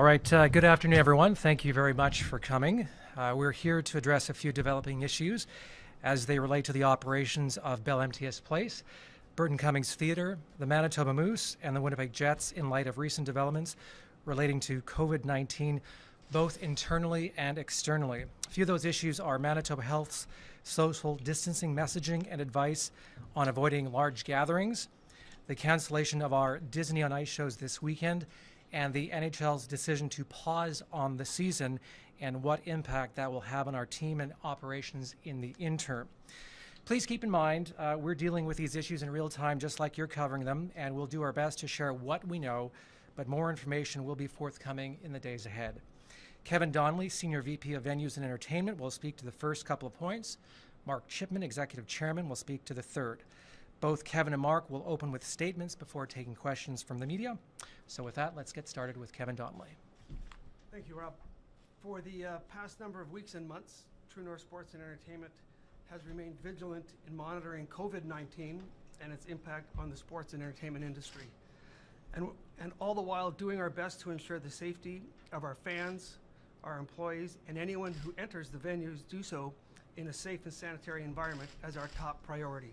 All right, uh, good afternoon, everyone. Thank you very much for coming. Uh, we're here to address a few developing issues as they relate to the operations of Bell MTS Place, Burton Cummings Theatre, the Manitoba Moose, and the Winnipeg Jets in light of recent developments relating to COVID 19, both internally and externally. A few of those issues are Manitoba Health's social distancing messaging and advice on avoiding large gatherings, the cancellation of our Disney on Ice shows this weekend, and the NHL's decision to pause on the season and what impact that will have on our team and operations in the interim. Please keep in mind, uh, we're dealing with these issues in real time just like you're covering them, and we'll do our best to share what we know, but more information will be forthcoming in the days ahead. Kevin Donnelly, Senior VP of Venues and Entertainment, will speak to the first couple of points. Mark Chipman, Executive Chairman, will speak to the third. Both Kevin and Mark will open with statements before taking questions from the media. So with that, let's get started with Kevin Donnelly. Thank you, Rob. For the uh, past number of weeks and months, True North Sports and Entertainment has remained vigilant in monitoring COVID-19 and its impact on the sports and entertainment industry. And, and all the while doing our best to ensure the safety of our fans, our employees, and anyone who enters the venues do so in a safe and sanitary environment as our top priority.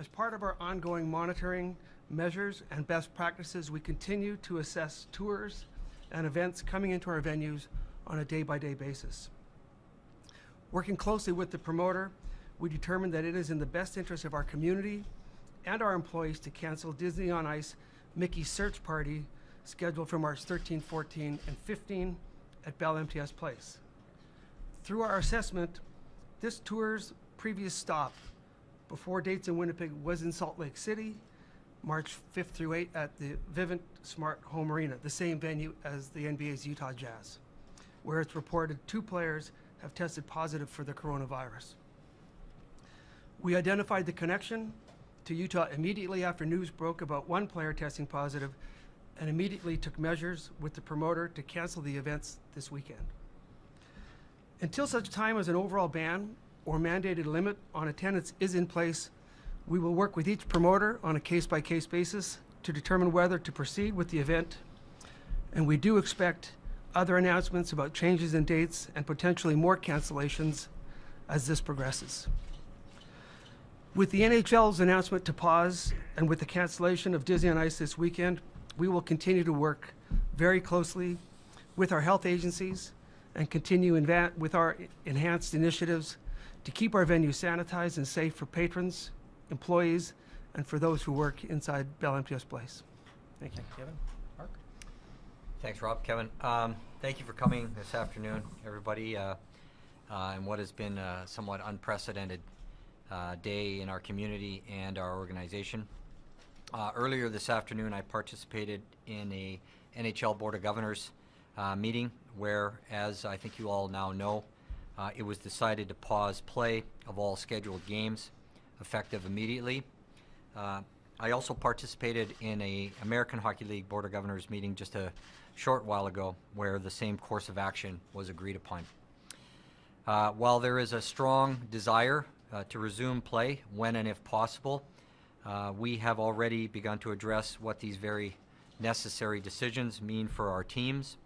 As part of our ongoing monitoring measures and best practices, we continue to assess tours and events coming into our venues on a day-by-day basis. Working closely with the promoter, we determined that it is in the best interest of our community and our employees to cancel Disney on Ice Mickey Search Party scheduled for March 13, 14, and 15 at Bell MTS Place. Through our assessment, this tour's previous stop before dates in Winnipeg was in Salt Lake City, March 5th through 8th at the Vivint Smart Home Arena, the same venue as the NBA's Utah Jazz, where it's reported two players have tested positive for the coronavirus. We identified the connection to Utah immediately after news broke about one player testing positive and immediately took measures with the promoter to cancel the events this weekend. Until such time as an overall ban or mandated limit on attendance is in place, we will work with each promoter on a case-by-case basis to determine whether to proceed with the event. And we do expect other announcements about changes in dates and potentially more cancellations as this progresses. With the NHL's announcement to pause and with the cancellation of Disney on Ice this weekend, we will continue to work very closely with our health agencies and continue with our enhanced initiatives to keep our venue sanitized and safe for patrons, employees, and for those who work inside Bell MTS Place. Thank you. Kevin, Mark? Thanks, Rob. Kevin, um, thank you for coming this afternoon, everybody, uh, uh, and what has been a somewhat unprecedented uh, day in our community and our organization. Uh, earlier this afternoon, I participated in a NHL Board of Governors uh, meeting where, as I think you all now know, uh, it was decided to pause play of all scheduled games, effective immediately. Uh, I also participated in a American Hockey League Board of Governors meeting just a short while ago where the same course of action was agreed upon. Uh, while there is a strong desire uh, to resume play when and if possible, uh, we have already begun to address what these very necessary decisions mean for our teams,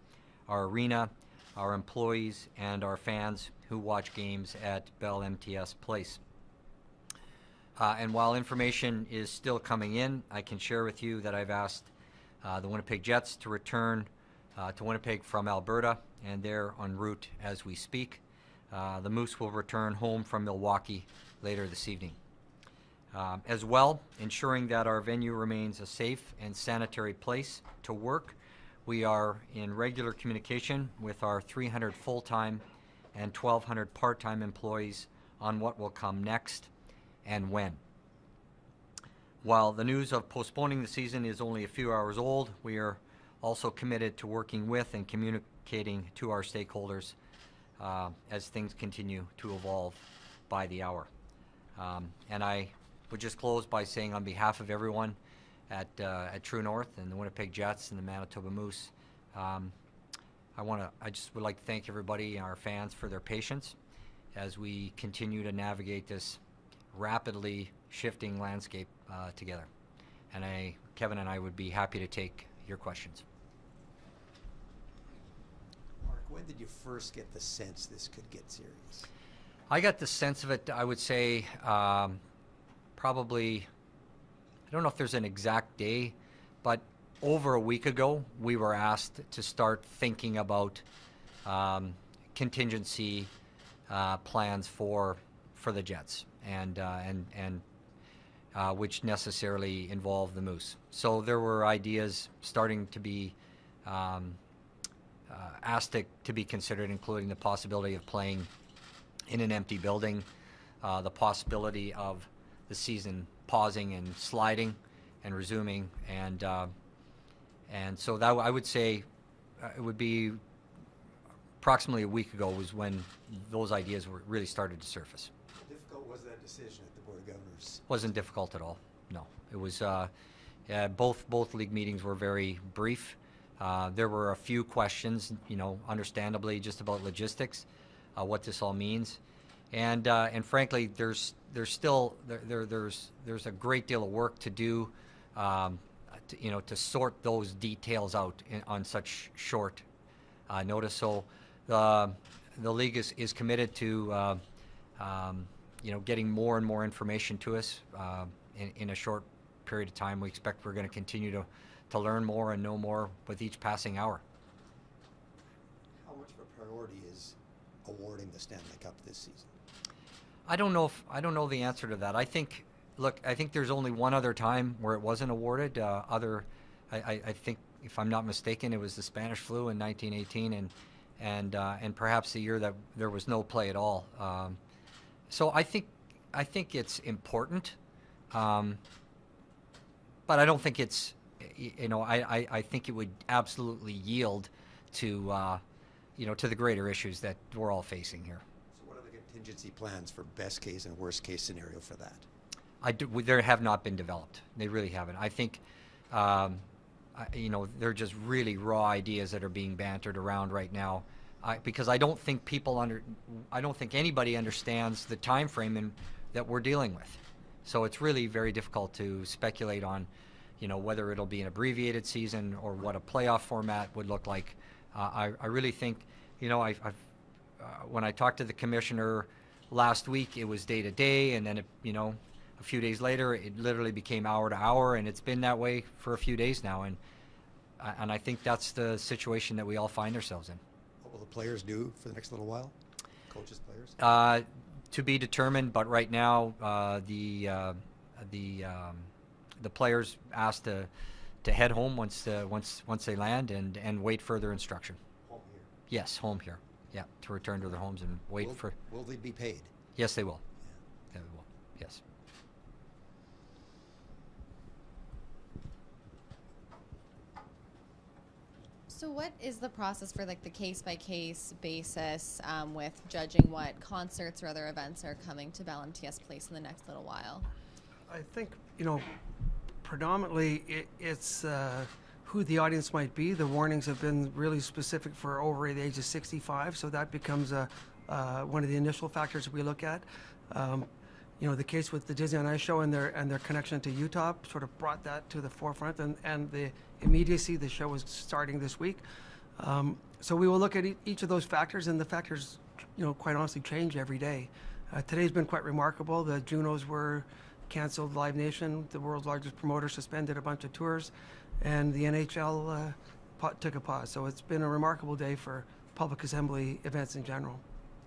our arena, our employees, and our fans who watch games at Bell MTS Place. Uh, and while information is still coming in, I can share with you that I've asked uh, the Winnipeg Jets to return uh, to Winnipeg from Alberta, and they're en route as we speak. Uh, the Moose will return home from Milwaukee later this evening. Um, as well, ensuring that our venue remains a safe and sanitary place to work we are in regular communication with our 300 full-time and 1,200 part-time employees on what will come next and when. While the news of postponing the season is only a few hours old, we are also committed to working with and communicating to our stakeholders uh, as things continue to evolve by the hour. Um, and I would just close by saying on behalf of everyone at, uh, at True North and the Winnipeg Jets and the Manitoba Moose. Um, I want to, I just would like to thank everybody, and our fans, for their patience as we continue to navigate this rapidly shifting landscape uh, together. And I, Kevin and I would be happy to take your questions. Mark, when did you first get the sense this could get serious? I got the sense of it, I would say, um, probably, I don't know if there's an exact day, but over a week ago, we were asked to start thinking about um, contingency uh, plans for for the Jets, and uh, and and uh, which necessarily involve the Moose. So there were ideas starting to be um, uh, asked to, to be considered, including the possibility of playing in an empty building, uh, the possibility of the season pausing and sliding and resuming, and uh, and so that I would say uh, it would be approximately a week ago was when those ideas were really started to surface. How difficult was that decision at the Board of Governors? wasn't difficult at all. No, it was. Uh, uh, both both league meetings were very brief. Uh, there were a few questions, you know, understandably, just about logistics, uh, what this all means, and uh, and frankly, there's there's still there, there there's there's a great deal of work to do, um, to, you know, to sort those details out in, on such short uh, notice. So the the league is, is committed to uh, um, you know getting more and more information to us uh, in, in a short period of time. We expect we're going to continue to to learn more and know more with each passing hour. How much of a priority is awarding the Stanley Cup this season? I don't know if I don't know the answer to that. I think look, I think there's only one other time where it wasn't awarded. Uh, other, I, I, I think if I'm not mistaken, it was the Spanish flu in 1918, and and uh, and perhaps the year that there was no play at all. Um, so I think I think it's important, um, but I don't think it's you know I, I, I think it would absolutely yield to uh, you know to the greater issues that we're all facing here. So what are the contingency plans for best case and worst case scenario for that? I do, there have not been developed. They really haven't. I think, um, I, you know, they're just really raw ideas that are being bantered around right now. I, because I don't think people under, I don't think anybody understands the time frame in, that we're dealing with. So it's really very difficult to speculate on, you know, whether it'll be an abbreviated season or what a playoff format would look like. Uh, I, I really think, you know, I, uh, when I talked to the commissioner last week, it was day to day, and then it, you know, a few days later, it literally became hour to hour, and it's been that way for a few days now, and I- and I think that's the situation that we all find ourselves in. What will the players do for the next little while? Coaches, players? Uh, to be determined, but right now, uh, the uh, the um, the players asked to to head home once uh, once once they land and and wait further instruction. Home here. Yes, home here. Yeah, to return to their homes and wait will, for. Will they be paid? Yes, they will. Yeah, they will. Yes. So what is the process for like the case by case basis um, with judging what concerts or other events are coming to Bell MTS Place in the next little while? I think, you know, predominantly it, it's uh, who the audience might be. The warnings have been really specific for over the age of 65, so that becomes a, uh, one of the initial factors we look at. Um, you know, the case with the Disney on Ice show and their and their connection to Utah sort of brought that to the forefront, and, and the immediacy the show was starting this week. Um, so we will look at e- each of those factors, and the factors, you know, quite honestly, change every day. Uh, today's been quite remarkable. The Junos were canceled. Live Nation, the world's largest promoter, suspended a bunch of tours, and the NHL uh, took a pause. So it's been a remarkable day for public assembly events in general.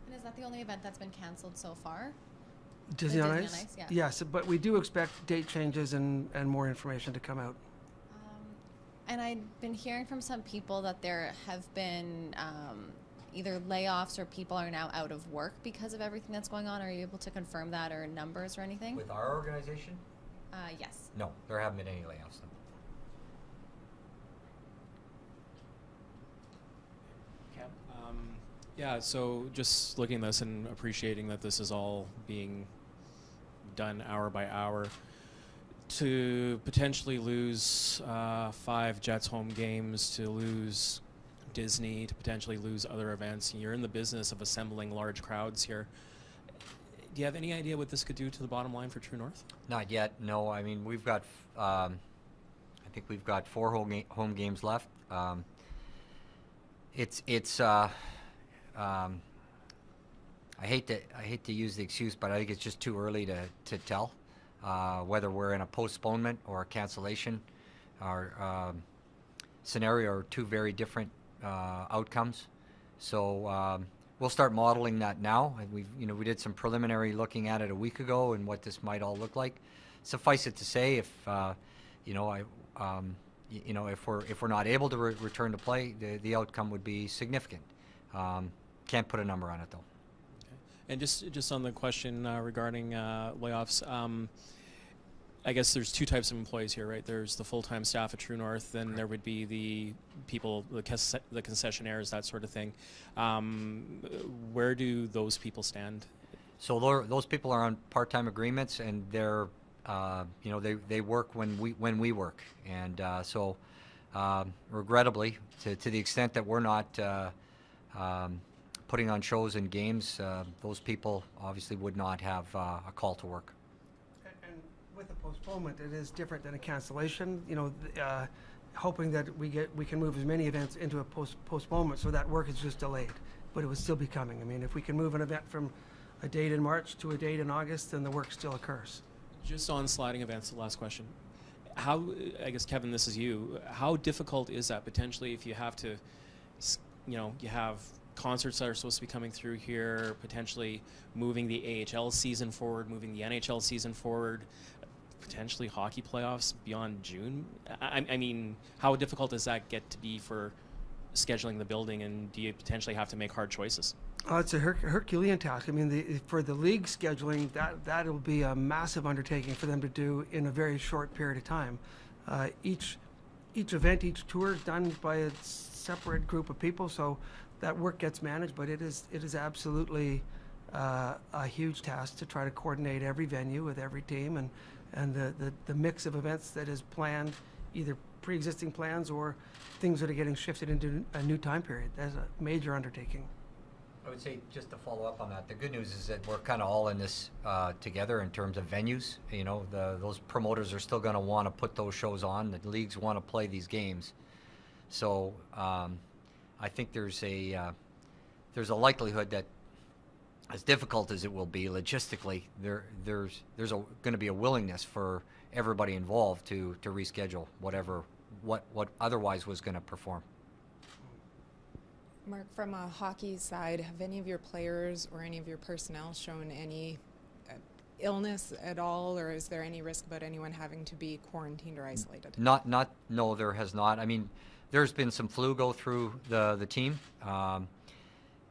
And is that the only event that's been canceled so far? Disney on Disney on Ice? Ice, yeah. Yes, but we do expect date changes and, and more information to come out. Um, and I've been hearing from some people that there have been um, either layoffs or people are now out of work because of everything that's going on. Are you able to confirm that or numbers or anything? With our organization, uh, yes. no, there haven't been any layoffs. No. Um, yeah, so just looking at this and appreciating that this is all being done hour by hour, to potentially lose uh, five Jets home games, to lose Disney, to potentially lose other events, you're in the business of assembling large crowds here. Do you have any idea what this could do to the bottom line for True North? Not yet. No, I mean we've got. Um, I think we've got four home, ga- home games left. Um, it's it's uh, um, I hate to I hate to use the excuse, but I think it's just too early to to tell uh, whether we're in a postponement or a cancellation. Our um, scenario are two very different uh, outcomes. So um, we'll start modeling that now. And we you know we did some preliminary looking at it a week ago and what this might all look like. Suffice it to say, if uh, you know I. Um, you know, if we're if we're not able to re- return to play, the the outcome would be significant. Um, can't put a number on it though. And just just on the question uh, regarding uh, layoffs, um, I guess there's two types of employees here, right? There's the full-time staff at True North, then there would be the people, the, the concessionaires, that sort of thing. Um, where do those people stand? So those people are on part-time agreements, and they're, uh, you know, they, they work when we when we work, and uh, so um, regrettably, to to the extent that we're not uh, um, putting on shows and games, uh, those people obviously would not have uh, a call to work. A- And with a postponement, it is different than a cancellation, you know, uh, hoping that we get, we can move as many events into a post postponement, so that work is just delayed, but it would still be coming. I mean, if we can move an event from a date in March to a date in August, then the work still occurs. Just on sliding events, the last question. How, I guess, Kevin, this is you. How difficult is that potentially if you have to, you know, you have concerts that are supposed to be coming through here, potentially moving the AHL season forward, moving the NHL season forward, potentially hockey playoffs beyond June? I, I mean, how difficult does that get to be for scheduling the building, and do you potentially have to make hard choices? Uh, it's a Her- Herculean task. I mean, the, for the league scheduling, that that'll be a massive undertaking for them to do in a very short period of time. Uh, each each event, each tour is done by a separate group of people, so that work gets managed. But it is it is absolutely uh, a huge task to try to coordinate every venue with every team and and the, the, the mix of events that is planned, either pre-existing plans or things that are getting shifted into a new time period. That's a major undertaking. I would say, just to follow up on that, the good news is that we're kind of all in this uh, together in terms of venues. You know, the, those promoters are still going to want to put those shows on. The leagues want to play these games. So um, I think there's a uh, there's a likelihood that, as difficult as it will be logistically, there there's there's going to be a willingness for everybody involved to to reschedule whatever what what otherwise was going to perform. Mark, from a hockey side, have any of your players or any of your personnel shown any uh, illness at all, or is there any risk about anyone having to be quarantined or isolated? Not, not, no, there has not. I mean, there's been some flu go through the the team, um,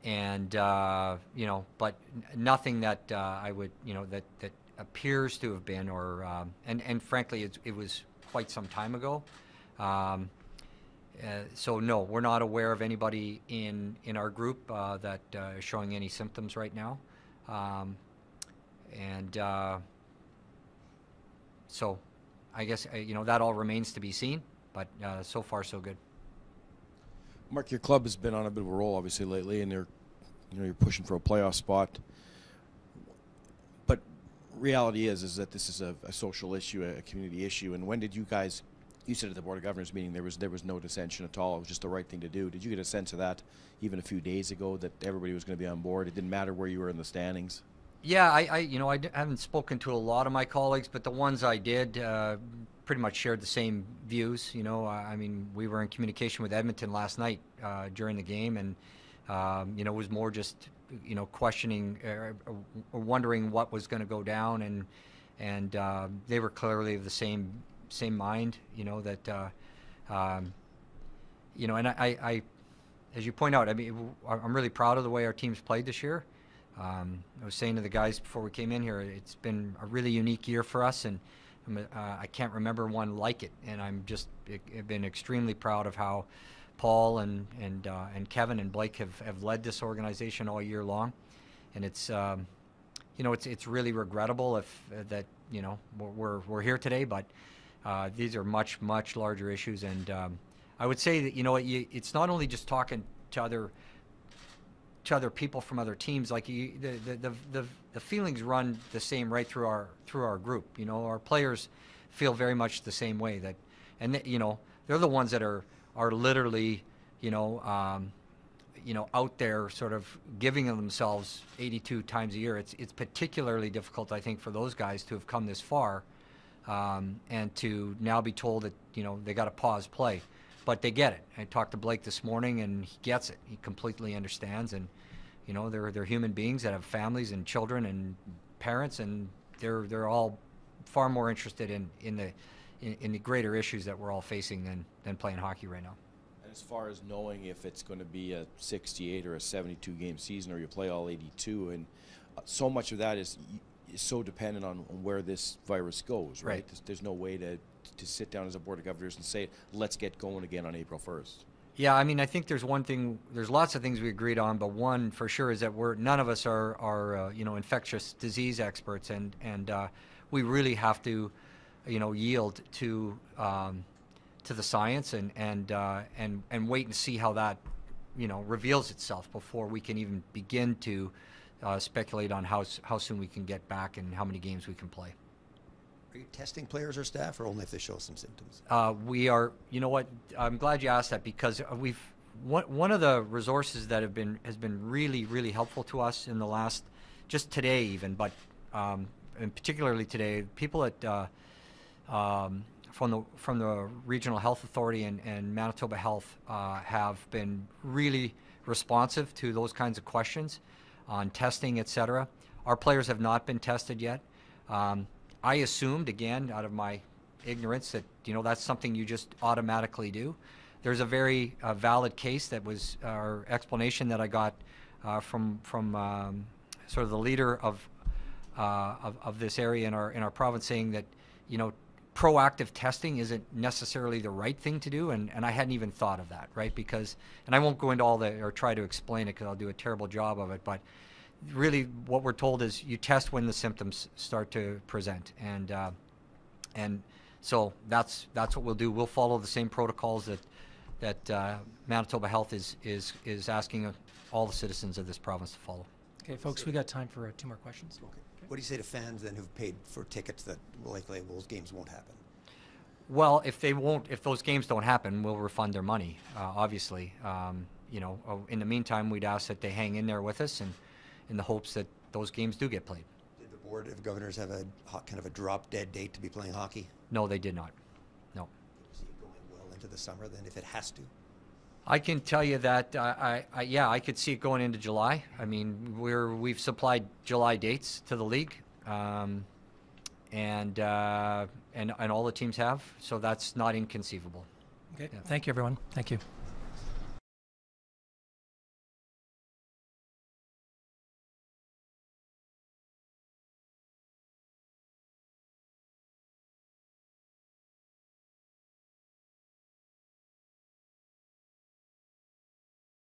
and uh, you know, but nothing that uh, I would, you know, that that appears to have been, or um, and and frankly, it, it was quite some time ago. Um, uh, so no, we're not aware of anybody in in our group uh, that uh, is showing any symptoms right now, um, and. Uh, so I guess you know that all remains to be seen, but uh, so far so good. Mark, your club has been on a bit of a roll, obviously, lately, and you're, you know, you're pushing for a playoff spot. But reality is, is that this is a, a social issue, a community issue. And when did you guys? You said at the board of governors meeting there was there was no dissension at all. It was just the right thing to do. Did you get a sense of that even a few days ago that everybody was going to be on board? It didn't matter where you were in the standings. Yeah, I, I you know I d- haven't spoken to a lot of my colleagues, but the ones I did uh, pretty much shared the same views. You know, I, mean we were in communication with Edmonton last night uh, during the game, and um, you know it was more just you know questioning uh, or wondering what was going to go down, and and uh, they were clearly of the same same mind. You know that. Uh, um, you know, and I, I, as you point out, I mean, I'm really proud of the way our team's played this year. Um, I was saying to the guys before we came in here, it's been a really unique year for us, and uh, I can't remember one like it. And I'm just I've been extremely proud of how Paul and and uh, and Kevin and Blake have, have led this organization all year long, and it's um, you know it's it's really regrettable if uh, that you know we're we're, here today, but uh, these are much much larger issues, and um, I would say that you know you, it's not only just talking to other other people from other teams like you, the, the, the, the, feelings run the same right through our through our group you know our players feel very much the same way that and you know they're the ones that are are literally you know um, you know, out there sort of giving themselves 82 times a year. It's, it's particularly difficult, I think, for those guys to have come this far um, and to now be told that, you know, they got to pause play. But they get it. I talked to Blake this morning and he gets it. He completely understands. And, you know, they're, they're human beings that have families and children and parents and they're, they're all far more interested in, in the, in, in the greater issues that we're all facing than, than playing hockey right now. And as far as knowing if it's going to be a 68 or a 72 game season or you play all 82, and uh, so much of that is, is so dependent on, on where this virus goes, right? Right. There's, there's no way to, to sit down as a board of governors and say, let's get going again on April 1st. Yeah, I mean, I think there's one thing. There's lots of things we agreed on, but one for sure is that we're none of us are are uh, you know infectious disease experts, and and uh, we really have to, you know, yield to um, to the science and and uh, and and wait and see how that, you know, reveals itself before we can even begin to uh, speculate on how how soon we can get back and how many games we can play. Are you testing players or staff, or only if they show some symptoms? Uh, we are, you know what? I'm glad you asked that because we've one one of the resources that have been has been really really helpful to us in the last just today even, but um, and particularly today, people at uh, um, from the from the regional health authority and, and Manitoba Health uh, have been really responsive to those kinds of questions on testing, etc. Our players have not been tested yet. Um, I assumed, again, out of my ignorance, that you know that's something you just automatically do. There's a very uh, valid case that was our explanation that I got uh, from from um, sort of the leader of, uh, of of this area in our in our province, saying that you know proactive testing isn't necessarily the right thing to do, and, and I hadn't even thought of that, right? Because, and I won't go into all the or try to explain it because I'll do a terrible job of it, but really what we're told is you test when the symptoms start to present and uh, and so that's that's what we'll do we'll follow the same protocols that that uh, Manitoba Health is is is asking all the citizens of this province to follow Okay, folks, we got time for uh, two more questions. Okay. What do you say to fans then who've paid for tickets that likely those games won't happen? well if they won't if those games don't happen we'll refund their money uh, obviously um, you know uh, in the meantime we'd ask that they hang in there with us and in the hopes that those games do get played Did the board of governors have a kind of a drop dead date to be playing hockey? no they did not no Do you see it going well into the summer then if it has to? I can tell you that uh, I, I yeah I could see it going into July. I mean we're we've supplied July dates to the league, um, and uh, and and all the teams have, so that's not inconceivable. Okay, Yeah. thank you, everyone. Thank you.